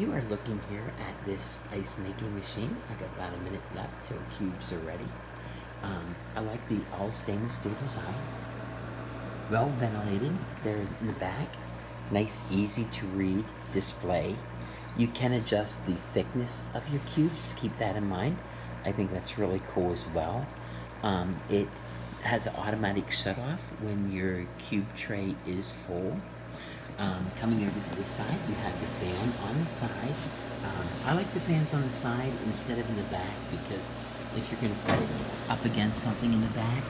you are looking here at this ice making machine. I got about a minute left till cubes are ready. Um, I like the all stainless steel design. Well ventilated. There's in the back. Nice, easy to read display. You can adjust the thickness of your cubes. Keep that in mind. I think that's really cool as well. Um, it has an automatic shut off when your cube tray is full. Um, coming over to the side, you have your fan on the side. Um, I like the fans on the side instead of in the back because if you're going to set it up against something in the back,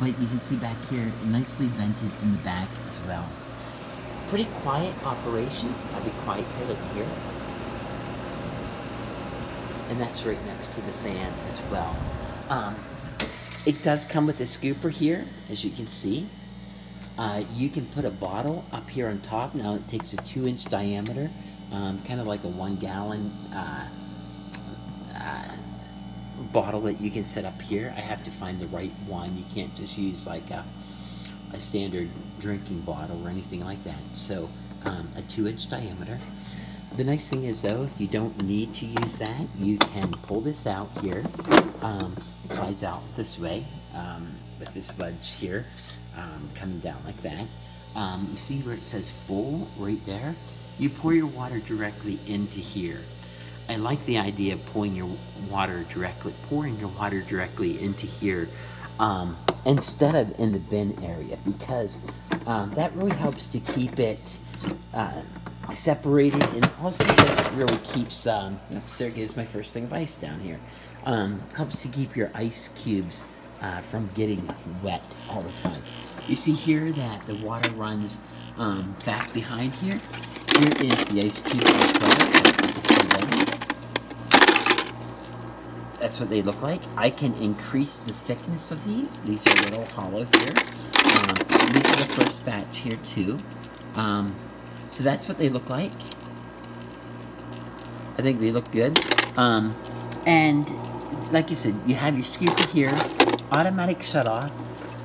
but you can see back here, nicely vented in the back as well. Pretty quiet operation. I'll be quiet here, look here. And that's right next to the fan as well. Um, it does come with a scooper here, as you can see. Uh, you can put a bottle up here on top. Now it takes a two inch diameter, um, kind of like a one gallon uh, uh, bottle that you can set up here. I have to find the right one. You can't just use like a, a standard drinking bottle or anything like that. So um, a two inch diameter. The nice thing is though, you don't need to use that. You can pull this out here. Um, slides out this way um, with this ledge here um, coming down like that. Um, you see where it says full right there? You pour your water directly into here. I like the idea of pouring your water directly, pouring your water directly into here um, instead of in the bin area because um, that really helps to keep it uh, separated and also just really keeps, um, there goes my first thing of ice down here, um, helps to keep your ice cubes uh, from getting wet all the time. You see here that the water runs um, back behind here. Here is the ice cube inside. That's what they look like. I can increase the thickness of these. These are little hollow here. Um, these are the first batch here too. Um, so that's what they look like. I think they look good. Um, and like I said, you have your scooper here, automatic shut off,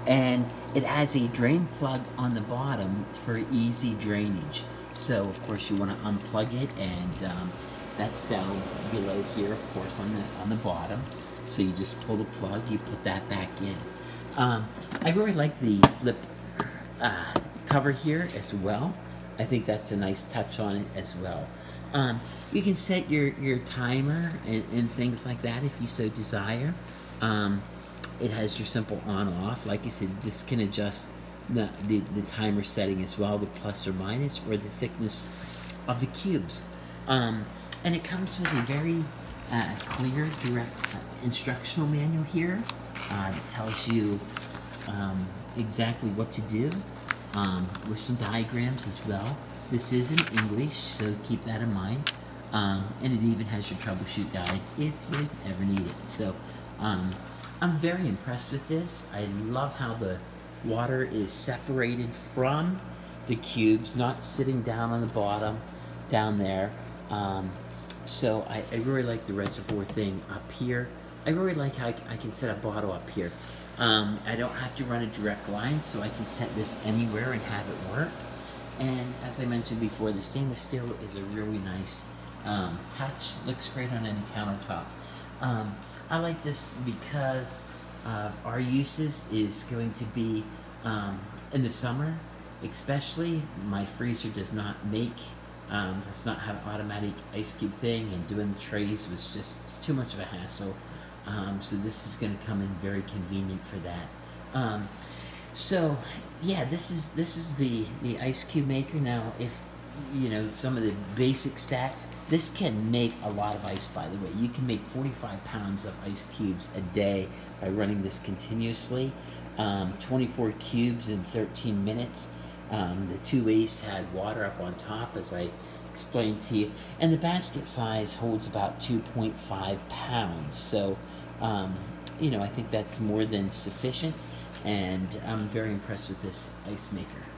and it has a drain plug on the bottom for easy drainage. So of course you want to unplug it and um, that's down below here of course on the on the bottom. So you just pull the plug, you put that back in. Um, I really like the flip uh, cover here as well. I think that's a nice touch on it as well. Um, you can set your, your timer and, and, things like that if you so desire. Um, it has your simple on off. Like I said, this can adjust the, the, the, timer setting as well, the plus or minus, or the thickness of the cubes. Um, and it comes with a very uh, clear, direct uh, instructional manual here uh, that tells you um, exactly what to do um, with some diagrams as well. This is in English, so keep that in mind. Um, and it even has your troubleshoot guide if you ever need it. So, um, I'm very impressed with this. I love how the water is separated from the cubes, not sitting down on the bottom down there. Um, so I, I, really like the reservoir thing up here. I really like how I, I can set a bottle up here. Um, I don't have to run a direct line, so I can set this anywhere and have it work. And as I mentioned before, the stainless steel is a really nice um, touch. Looks great on any countertop. Um, I like this because of our uses is going to be um, in the summer, especially. My freezer does not make, um, does not have automatic ice cube thing, and doing the trays was just too much of a hassle. Um, so this is going to come in very convenient for that. Um, so yeah, this is this is the the ice cube maker. Now, if you know some of the basic stats. This can make a lot of ice, by the way. You can make 45 pounds of ice cubes a day by running this continuously. Um, 24 cubes in 13 minutes. Um, the two ways to add water up on top, as I explained to you. And the basket size holds about 2.5 pounds. So, um, you know, I think that's more than sufficient. And I'm very impressed with this ice maker.